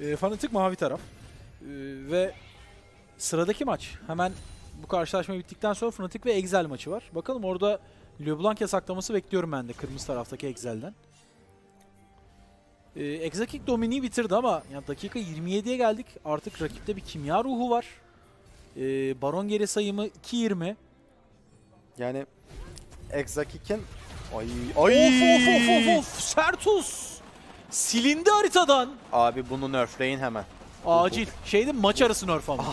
E, Fanatik mavi taraf. E, ve sıradaki maç hemen bu karşılaşma bittikten sonra Fnatic ve Excel maçı var. Bakalım orada LeBlanc yasaklaması bekliyorum ben de kırmızı taraftaki Excel'den. E, Exakik Domini'yi bitirdi ama yani dakika 27'ye geldik. Artık rakipte bir kimya ruhu var. E, Baron geri sayımı 2.20. Yani Exakik'in Ay Of of of of of Sertus silindi haritadan. abi bunu nerfleyin hemen. Acil. Şeydi maç arası nerf ama.